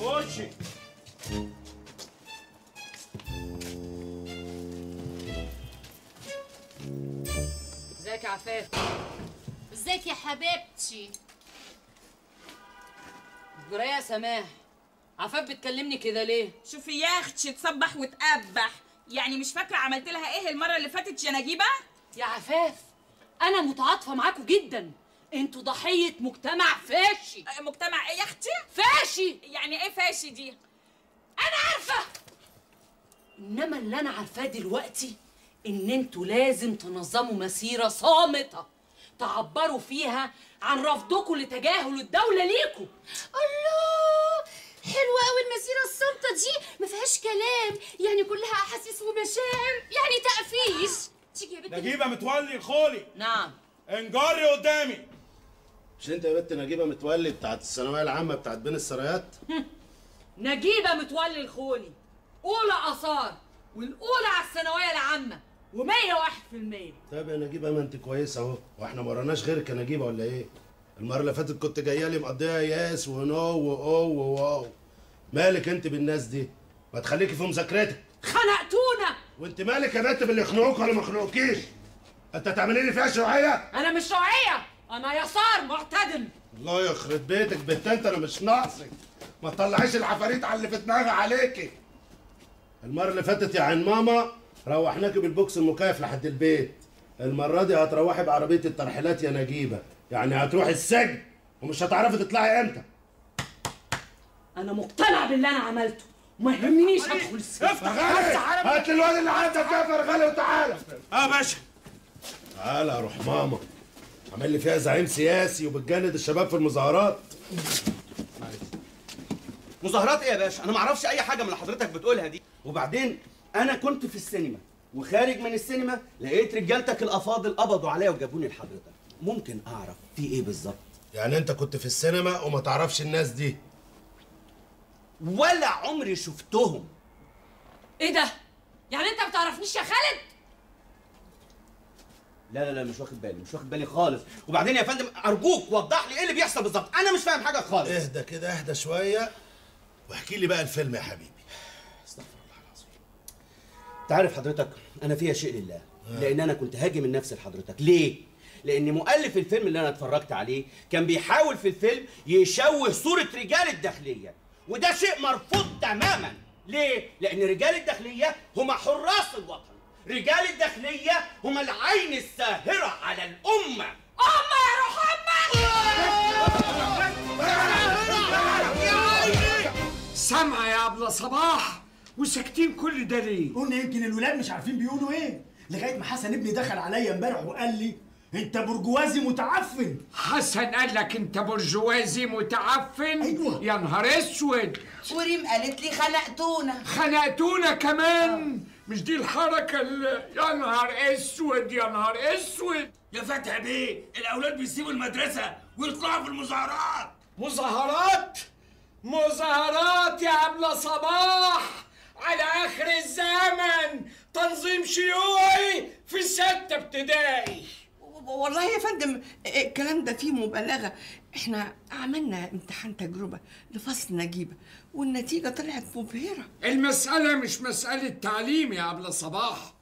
خشي ازيك يا عفاف ازيك يا حبيبتي جرايه يا سماح عفاف بتكلمني كده ليه شوفي يا أختي تصبح وتقبح يعني مش فاكرة عملت لها إيه المرة اللي فاتت يا نجيبه يا عفاف أنا متعاطفة معاكم جدا. أنتوا ضحية مجتمع فاشي. آه، مجتمع إيه يا أختي؟ فاشي. يعني إيه فاشي دي؟ أنا عارفة. إنما اللي أنا عارفاه دلوقتي إن أنتوا لازم تنظموا مسيرة صامتة تعبروا فيها عن رفضكم لتجاهل الدولة ليكم. الله! حلوة قوي المسيرة الصامتة دي. ما فيهاش كلام. يعني كلها أحاسيس ومشاعر يعني تقفيش. تيجي يا بنت نجيبة متولي الخولي. نعم. انجاري قدامي. مش انت يا بنت نجيبة متولي بتاعت الثانوية العامة بتاعت بين السرايات. نجيبة متولي الخولي أولى آثار والأولى على الثانوية العامة و101% طب يا نجيبة ما انت كويسة أهو وإحنا ما وراناش غيرك يا نجيبة ولا إيه؟ المرة اللي فاتت كنت جاية لي مقضيها ياس ونو وأو وواو. مالك أنت بالناس دي؟ ما تخليكي في مذاكرتك. خنقتونا. وأنت مالك يا بنت باللي يخنقوك ولا ما يخنقوكيش؟ أنت تعملي لي فيها شرعية؟ أنا مش شرعية. أنا يسار معتدل. الله يخرب بيتك بنت انت أنا مش ناقصك. ما تطلعيش العفاريت على اللي في دماغي عليكي. المرة اللي فاتت يا عين ماما روحناكي بالبوكس المكيف لحد البيت. المرة دي هتروحي بعربية الترحيلات يا نجيبة. يعني هتروحي السجن ومش هتعرفي تطلعي إمتى. أنا مقتنع باللي أنا عملته. وما يهمنيش أدخل السجن. فرغالي هات الواد اللي عندك ده فرغالي وتعالى. آه باشا تعالى يا روح ماما. عامل لي فيها زعيم سياسي وبتجند الشباب في المظاهرات. مظاهرات إيه يا باشا؟ أنا ما أعرفش أي حاجة من اللي حضرتك بتقولها دي. وبعدين أنا كنت في السينما وخارج من السينما لقيت رجالتك الأفاضل قبضوا عليا وجابوني لحضرتك. ممكن أعرف في إيه بالظبط؟ يعني أنت كنت في السينما وما تعرفش الناس دي؟ ولا عمري شفتهم. إيه ده؟ يعني أنت ما بتعرفنيش يا خالد؟ لا لا لا مش واخد بالي مش واخد بالي خالص. وبعدين يا فندم أرجوك وضح لي إيه اللي بيحصل بالظبط. أنا مش فاهم حاجة خالص. اهدى كده اهدى شوية واحكي لي بقى الفيلم يا حبيبي. استغفر الله العظيم. تعرف حضرتك أنا فيها شيء لله. لأن أنا كنت هاجم النفس لحضرتك. ليه؟ لأن مؤلف الفيلم اللي أنا اتفرجت عليه كان بيحاول في الفيلم يشوه صورة رجال الداخلية. وده شيء مرفوض تماما. ليه؟ لأن رجال الداخلية هم حراس الوطن. رجال الداخلية هم العين الساهرة على الأمة. أمة يا روح سامعة يا أبلة صباح وساكتين كل ده ليه؟ قلنا يمكن الولاد مش عارفين بيقولوا إيه. لغاية ما حسن ابني دخل عليا امبارح وقال لي أنت برجوازي متعفن. حسن قال لك أنت برجوازي متعفن؟ أيوة. يا نهار أسود. وريم قالت لي خنقتونا. خنقتونا كمان؟ مش دي الحركة اللي يا نهار أسود يا نهار أسود. يا فتحي بيه الأولاد بيسيبوا المدرسة ويطلعوا في المظاهرات. مظاهرات؟ مظاهرات يا أبلة صباح. على آخر الزمن تنظيم شيوعي في ستة ابتدائي. والله يا فندم الكلام ده فيه مبالغة. إحنا عملنا امتحان تجربة لفصل نجيبه والنتيجة طلعت مبهرة. المسألة مش مسألة تعليم يا أبلة صباح.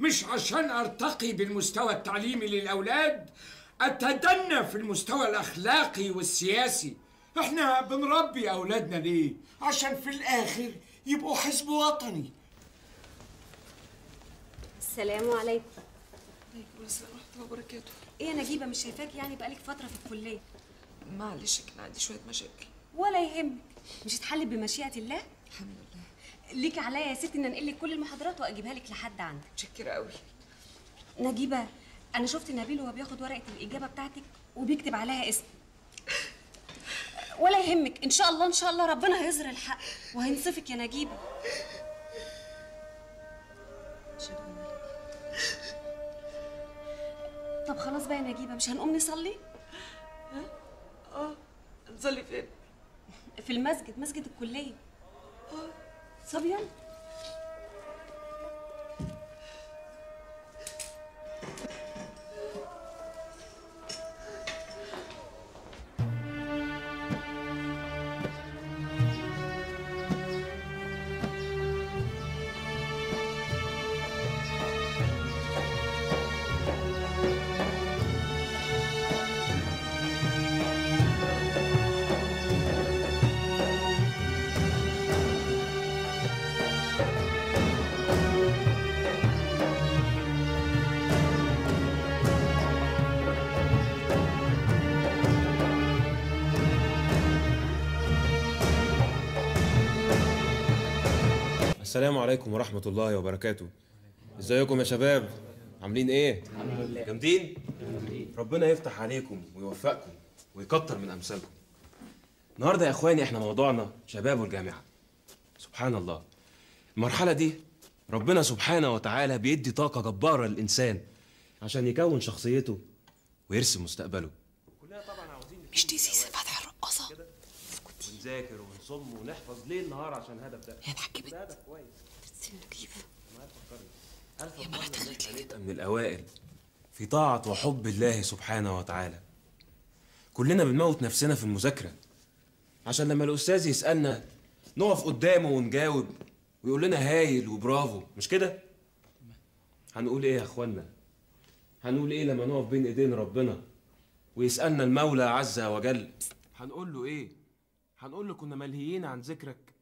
مش عشان أرتقي بالمستوى التعليمي للأولاد أتدنى في المستوى الأخلاقي والسياسي. إحنا بنربي أولادنا ليه؟ عشان في الآخر يبقوا حزب وطني. السلام عليكم. عليكم السلام ورحمة الله وبركاته. إيه يا نجيبة مش شايفاك يعني بقالك فترة في الكلية؟ معلش كان عندي شوية مشاكل. ولا يهمك مش هتحل بمشيئة الله؟ الحمد لله. ليك عليا يا ستي إن أنقل لك كل المحاضرات وأجيبها لك لحد عندك. متشكرة قوي نجيبة أنا شفت نبيل وهو بياخد ورقة الإجابة بتاعتك وبيكتب عليها اسم. ولا يهمك. إن شاء الله إن شاء الله ربنا هيظهر الحق وهينصفك يا نجيبة. طب خلاص بقى يا نجيبة مش هنقوم نصلي؟ آه. نصلي فين؟ في المسجد مسجد الكلية. صبيان؟ السلام عليكم ورحمة الله وبركاته. ازيكم يا شباب؟ عاملين إيه؟ جامدين؟ ربنا يفتح عليكم ويوفقكم ويكتر من أمثالكم. النهارده يا اخواني إحنا موضوعنا شباب والجامعة. سبحان الله. المرحلة دي ربنا سبحانه وتعالى بيدي طاقة جبارة للإنسان عشان يكون شخصيته ويرسم مستقبله. مش دي سيسي فتحي الرقاصة؟ ونذاكر ونصم ونحفظ ليل نهار عشان هدف ده. يا ضحك بنت ده هدف كويس. نجيب. يا مرة من الأوائل في طاعة وحب الله سبحانه وتعالى. كلنا بنموت نفسنا في المذاكرة. عشان لما الأستاذ يسألنا نقف قدامه ونجاوب ويقول لنا هايل وبرافو. مش كده؟ هنقول إيه يا إخوانا؟ هنقول إيه لما نقف بين إيدين ربنا ويسألنا المولى عز وجل؟ هنقول له إيه؟ هنقول له كنا ملهيين عن ذكرك.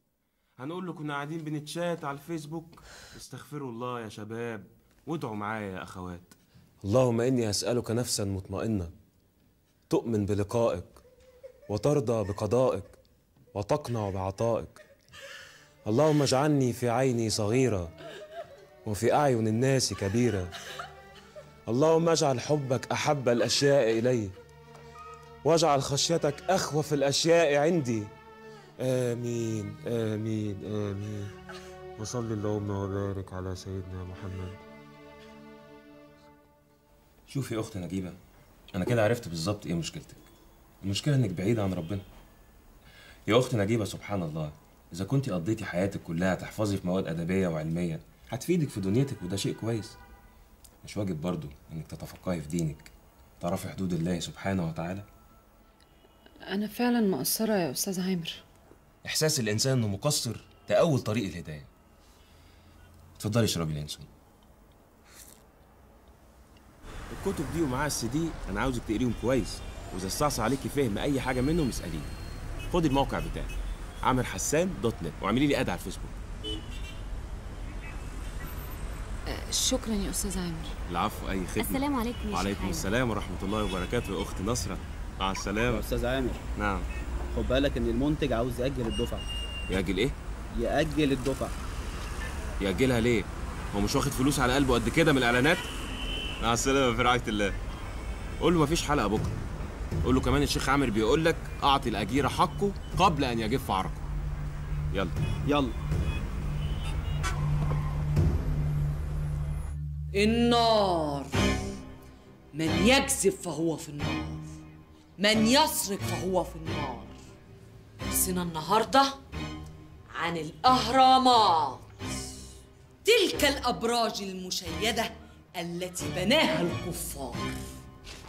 هنقول له كنا قاعدين بنتشات على الفيسبوك. استغفروا الله يا شباب. وادعوا معايا يا أخوات. اللهم إني أسألك نفسا مطمئنة. تؤمن بلقائك وترضى بقضائك وتقنع بعطائك. اللهم اجعلني في عيني صغيرة وفي أعين الناس كبيرة. اللهم اجعل حبك أحب الأشياء إلي. واجعل خشيتك اخوف الأشياء عندي. آمين آمين آمين. وصل اللهم وبارك على سيدنا محمد. شوفي يا أخت نجيبة أنا كده عرفت بالظبط إيه مشكلتك. المشكلة إنك بعيدة عن ربنا. يا أخت نجيبة سبحان الله إذا كنت قضيتي حياتك كلها تحفظي في مواد أدبية وعلمية هتفيدك في دنيتك وده شيء كويس. مش واجب برضو إنك تتفقهي في دينك تعرفي حدود الله سبحانه وتعالى. أنا فعلا مقصرة يا أستاذ عامر إحساس الإنسان إنه مقصر ده أول طريق الهداية. اتفضلي اشربي اليانسون. الكتب دي ومعاها السي دي أنا عاوزك تقريهم كويس، وإذا استعصى عليكي فهم أي حاجة منهم اسأليني. خدي الموقع بتاعي عامر حسان دوت نت واعملي لي أد على الفيسبوك. آه، شكرا يا أستاذ عامر العفو أي خدمة. السلام عليكم وعليكم. السلام ورحمة الله وبركاته يا أختي نصرة. مع السلامة. يا أستاذ عامر نعم. خد بالك إن المنتج عاوز يأجل الدفعة يأجل إيه؟ يأجل الدفعة يأجلها ليه؟ هو مش واخد فلوس على قلبه قد كده من الإعلانات؟ مع السلامة في رعاية الله. قول له مفيش حلقة بكرة. قول له كمان الشيخ عامر بيقول لك أعطي الأجير حقه قبل أن يجف عرقه. يلا. يلا. النار من يكذب فهو في النار من يسرق فهو في النار. درسنا النهارده عن الأهرامات. تلك الأبراج المشيدة التي بناها الكفار.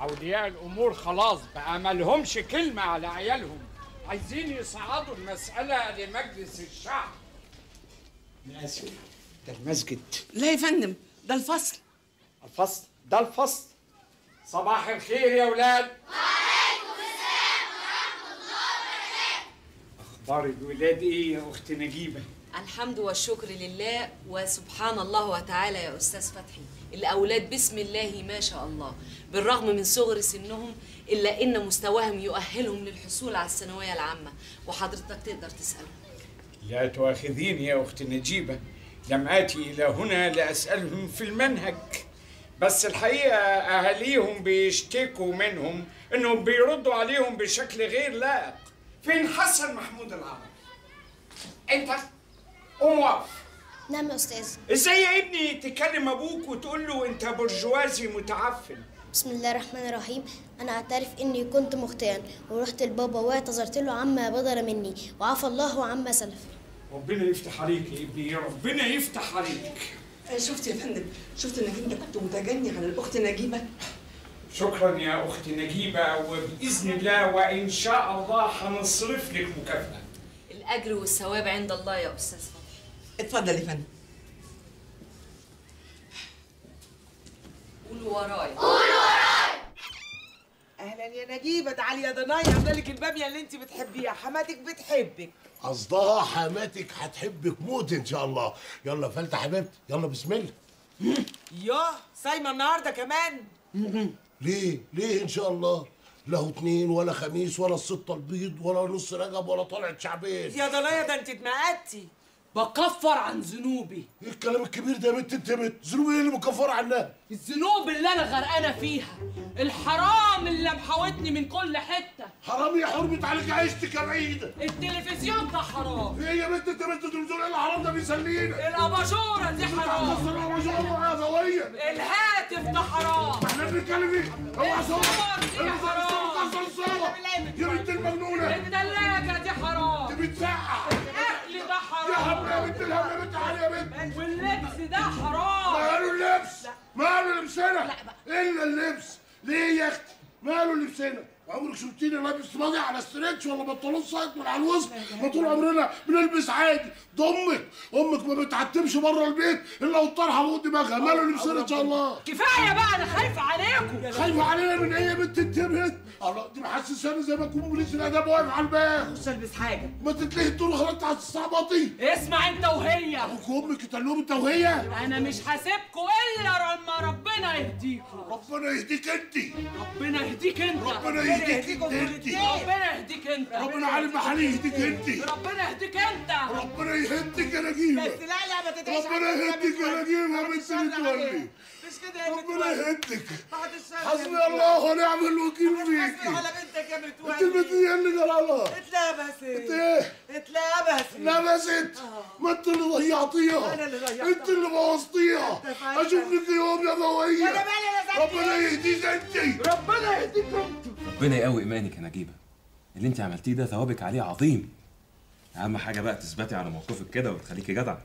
أولياء الأمور خلاص بقى مالهمش كلمة على عيالهم. عايزين يصعدوا المسألة لمجلس الشعب. أنا آسف ده المسجد. لا يا فندم ده الفصل. الفصل؟ ده الفصل. صباح الخير يا ولاد أخبار الولاد إيه يا أخت نجيبة؟ الحمد والشكر لله وسبحان الله وتعالى يا أستاذ فتحي. الأولاد بسم الله ما شاء الله. بالرغم من صغر سنهم إلا إن مستواهم يؤهلهم للحصول على الثانوية العامة. وحضرتك تقدر تسألهم لا تؤاخذيني يا أخت نجيبة. لم آتي إلى هنا لأسألهم في المنهج. بس الحقيقة أهاليهم بيشتكوا منهم إنهم بيردوا عليهم بشكل غير لائق. فين حسن محمود العربي؟ أنت قوم واقف. نعم يا أستاذ. إزاي يا ابني تكلم أبوك وتقول له أنت برجوازي متعفن؟ بسم الله الرحمن الرحيم. أنا أعترف إني كنت مخطئا ورحت لبابا واعتذرت له عما بدر مني. وعفى الله عما سلف. ربنا يفتح عليك يا ابني ربنا يفتح عليك. شفت يا فندم شفت إنك أنت كنت متجني على الأخت نجيبة؟ شكرا يا أخت نجيبة وبإذن الله وإن شاء الله هنصرف لك مكافأة. الأجر والثواب عند الله يا أستاذ فتحي اتفضل يا فندم. قولوا ورايا. أهلا يا نجيبة. تعالي يا ضنايا عامله لك البامية اللي أنت بتحبيها. حماتك بتحبك. قصدها حماتك هتحبك موت إن شاء الله. يلا فلتة حبيبتي يلا بسم الله. ياه صايمه النهارده كمان. ليه؟ ليه إن شاء الله؟ لا هو اتنين ولا خميس ولا الستة البيض ولا نص رجب ولا طلعت شعبين يا ضنايا ده انت اتنقدتي. بكفر عن ذنوبي. إيه الكلام الكبير ده يا بنت انت بنت ذنوب إيه اللي مكفر عنها؟ الذنوب اللي أنا غرقانة فيها الحرام اللي محاوطني من كل حتة. حرام يا حرمة عليك عيشتك يا بعيدة التلفزيون ده حرام. إيه يا بنت انت بنت التلفزيون إيه الحرام ده بيسلينا. الأباجورة دي حرام. الأباجورة يا الهاتف ده حرام. صوت. الصور دي حرام؟ يا بنت المجنونة. الثلاجه دي حرام؟ دي بتسقع الاكل ده يا حرام؟ يا بنت الهم يا بنت علي يا بنت. واللبس ده حرام. ماله اللبس؟ ماله لبسنا إلا اللبس. ليه يا أختي؟ ماله لبسنا عمرك شفتيني لابس ماضي على استريتش ولا بنطلون سايق من على الوسط؟ ما طول عمرنا بنلبس عادي. ده أمك. أمك ما بتعتمش بره البيت إلا والطرحه فوق دماغها. ماله لبسنا إن شاء الله؟ كفاية بقى أنا خايفة عليكم. خايفة علينا من إيه يا بنت انت يا بنت الله دي محسساني زي ما اكون بوليس الآداب واقف على الباب. مش البس حاجة. ما تتلهي طول خلاص هتستعبطي اسمع أنت وهي. أبوك وأمك يتقلبوا أنت وهي؟ أنا مش هسيبكوا إلا لما ربنا يهديكوا ربنا يهديك أنت. ربنا يهديك أنت. ربنا يهديك. انت ربنا يهديك أنت. ربنا عالم محلي يهديك أنت. ربنا يهديك أنت. ربنا يهديك يا نجيبه بس لا لا ما تدعيش ربنا يهديك يا نجيبه يا بنت متولي مش كده يا ربنا يهديك. حسبي الله ونعم الوكيل فيكي على بنتك يا متولي انت دي اللي جرالها اتلبست. انت إيه؟ اتلبست. لبست ما انت اللي ضيعتيها. أنا اللي ضيعتها. انت اللي بوظتيها. أشوف لك يوم يا ضويه؟ ربنا يهديك انت. ربنا يهديك انت. ربنا يقوي إيمانك يا نجيبة. اللي أنت عملتيه ده ثوابك عليه عظيم. أهم حاجة بقى تثبتي على موقفك كده وتخليكي جدع.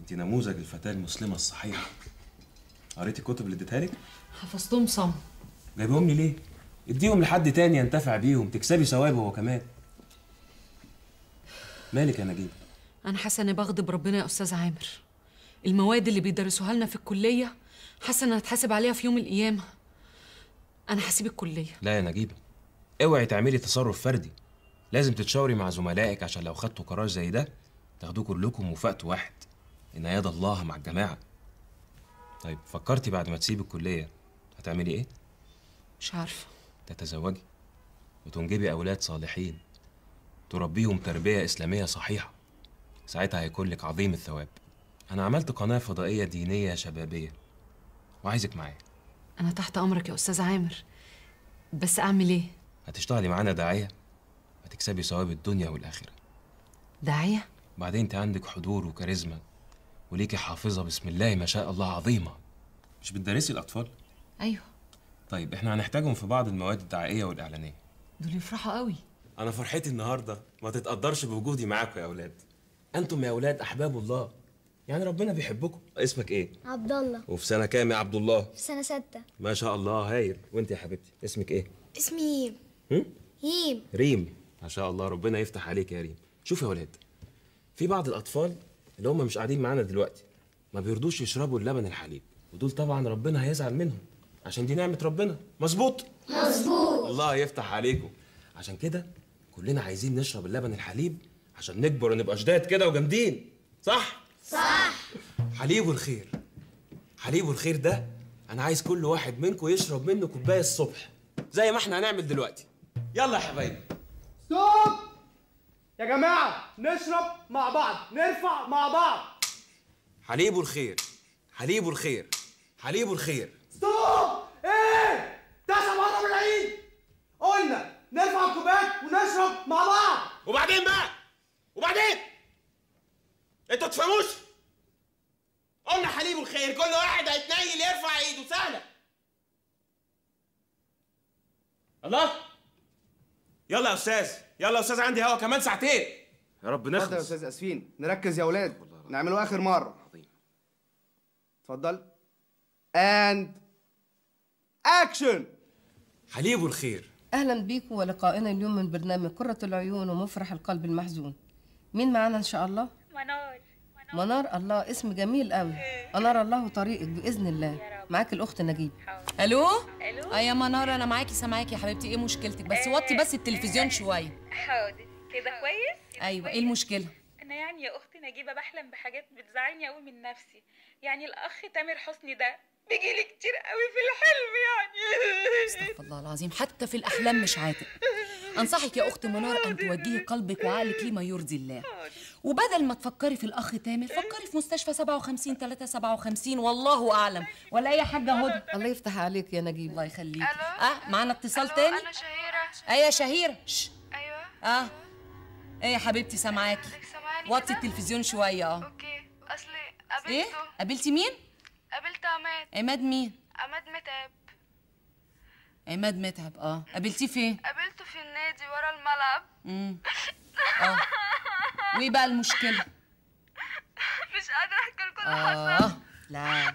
أنت نموذج الفتاة المسلمة الصحيحة. قريتي الكتب اللي اديتها لك؟ حفظتهم صم. جايبهم لي ليه؟ اديهم لحد تاني ينتفع بيهم تكسبي ثواب هو كمان. مالك يا نجيبة؟ أنا حاسة إني بغضب ربنا يا أستاذ عامر. المواد اللي بيدرسوها لنا في الكلية حاسة اني هتحاسب عليها في يوم القيامة. أنا هسيب الكلية. لا يا نجيبة أوعي تعملي تصرف فردي. لازم تتشاوري مع زملائك عشان لو خدتوا قرار زي ده تاخدوه كلكم وفي وقت واحد. إن يد الله مع الجماعة. طيب فكرتي بعد ما تسيبي الكلية هتعملي إيه؟ مش عارفة. تتزوجي وتنجبي أولاد صالحين. تربيهم تربية إسلامية صحيحة. ساعتها هيكون لك عظيم الثواب. أنا عملت قناة فضائية دينية شبابية. وعايزك معايا. أنا تحت أمرك يا أستاذ عامر. بس أعمل إيه؟ هتشتغلي معانا داعية؟ هتكسبي ثواب الدنيا والآخرة. داعية؟ بعدين انت عندك حضور وكاريزما وليكي حافظة بسم الله ما شاء الله عظيمة. مش بتدرسي الأطفال؟ أيوه. طيب إحنا هنحتاجهم في بعض المواد الدعائية والإعلانية. دول يفرحوا قوي. أنا فرحتي النهارده ما تتقدرش بوجودي معاكم يا أولاد. أنتم يا أولاد أحباب الله. يعني ربنا بيحبكم. اسمك إيه؟ عبد الله وفي سنة كام يا عبد الله في سنة ستة. ما شاء الله هايل. وانت يا حبيبتي اسمك إيه؟ اسمي هيم. هم؟ هيم. ريم. ما شاء الله ربنا يفتح عليك يا ريم. شوف يا ولاد في بعض الأطفال اللي هم مش قاعدين معانا دلوقتي ما بيرضوش يشربوا اللبن الحليب ودول طبعا ربنا هيزعل منهم عشان دي نعمة ربنا. مظبوط؟ مظبوط. الله يفتح عليكم. عشان كده كلنا عايزين نشرب اللبن الحليب عشان نكبر ونبقى جداد كده وجامدين صح؟ صح. حليب الخير حليب الخير ده أنا عايز كل واحد منكم يشرب منه كوباية الصبح زي ما إحنا هنعمل دلوقتي. يلا يا حبايبي. stop يا جماعة نشرب مع بعض نرفع مع بعض. حليب الخير حليب الخير حليب الخير stop إيه؟ تاسع مرة نعيد. قلنا نرفع الكوبايات ونشرب مع بعض. وبعدين بقى؟ وبعدين؟ تفهموش؟ قلنا حليب الخير كل واحد هيتنيل يرفع ايده سهلة. الله! يلا يا أستاذ يلا يا أستاذ عندي هوا كمان ساعتين. يا رب اتفضل يا نخلص أستاذ أسفين نركز يا أولاد. نعمله آخر مرة. اتفضل. and action حليب الخير. أهلا بيكم ولقائنا اليوم من برنامج قرة العيون ومفرح القلب المحزون. مين معانا إن شاء الله؟ منار منار الله اسم جميل قوي. أنار الله طريقك بإذن الله. معاك الأخت نجيب. ألو؟ ألو؟ آه يا منار أنا معاكي سامعاكي يا حبيبتي. إيه مشكلتك؟ بس وطي بس التلفزيون شوية. حاضر. كده كويس؟ أيوه. إيه المشكلة؟ أنا يعني يا أختي نجيبة بحلم بحاجات بتزعلني قوي من نفسي. يعني الأخ تامر حسني ده بيجيلي كتير قوي في الحلم يعني. استغفر الله العظيم. حتى في الأحلام مش عاتق. أنصحك يا اخت منار أن توجهي قلبك وعقلك لما يرضي الله. وبدل ما تفكري في الأخ تامر فكري في مستشفى 57 3 57 والله أعلم. ولا يا حاجة هدى الله يفتح عليك يا نجيب. الله يخليك. آه معانا اتصال تاني؟ أنا شهيرة. يا شهيرة. شش. أيوه. آه. إيه يا حبيبتي سامعاكي. وطي؟ التلفزيون شوية آه. أوكي. اصلي قابلته. إيه قابلتي مين؟ قابلت عماد. عماد مين؟ عماد متعب. عماد متعب آه. قابلتيه فين؟ قابلته في النادي ورا الملعب. امم آه. وإيه بقى المشكلة؟ مش قادرة احكي لكم اللي حصل لا.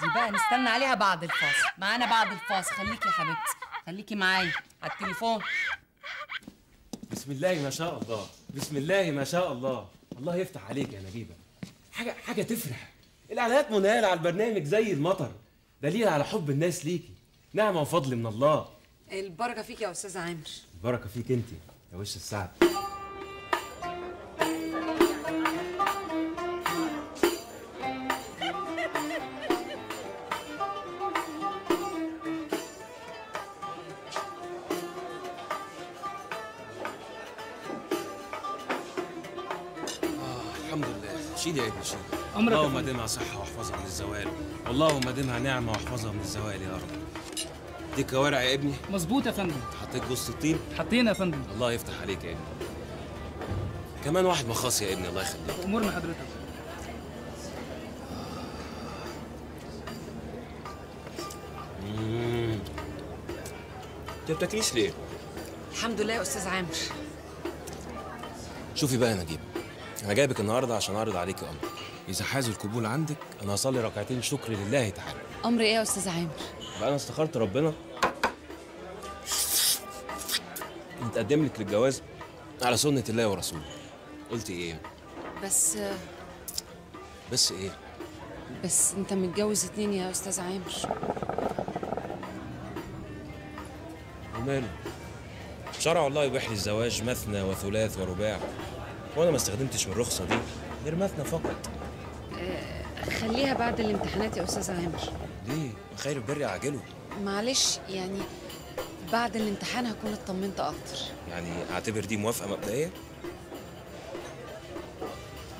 دي بقى نستنى عليها بعد الفاصل. معانا بعد الفاصل. خليكي يا حبيبتي. خليكي معايا. على التليفون. بسم الله ما شاء الله. بسم الله ما شاء الله. الله يفتح عليك يا نجيبه حاجة حاجة تفرح. الاعلانات منال على البرنامج زي المطر. دليل على حب الناس ليكي. نعمة وفضل من الله. البركة فيك يا أستاذ عامر. البركة فيك انت يا وش السعد؟ يا اللهم فندم. دمها صحة واحفظها من الزوال. اللهم دمها نعمة واحفظها من الزوال يا رب. دي كوارع يا ابني. مظبوط يا فندم. حطيت جوز الطين حطينا يا فندم. الله يفتح عليك يا ابني. كمان واحد مخاص يا ابني الله يخليك. أمورنا حضرتك. انت بتاكليش ليه؟ الحمد لله يا أستاذ عامر. شوفي بقى يا نجيب. أنا جايبك النهارده عشان أعرض عليكي أمر. إذا حاز القبول عندك أنا هصلي ركعتين. شكر لله تعالى. أمر إيه يا أستاذ عامر؟ بقى أنا استخرت ربنا. نتقدم لك للجواز على سنة الله ورسوله. قلت إيه؟ بس بس إيه؟ بس أنت متجوز اتنين يا أستاذ عامر. وماله شرع الله يبيح لي الزواج مثنى وثلاث ورباع. وأنا ما استخدمتش من الرخصة دي غير مثنى فقط. خليها بعد الامتحانات يا أستاذ عامر. ليه؟ خير البر عاجله. معلش يعني بعد الامتحان هكون اطمنت أكتر. يعني أعتبر دي موافقة مبدئيه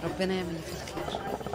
ربنا يعمل اللي فيه الخير.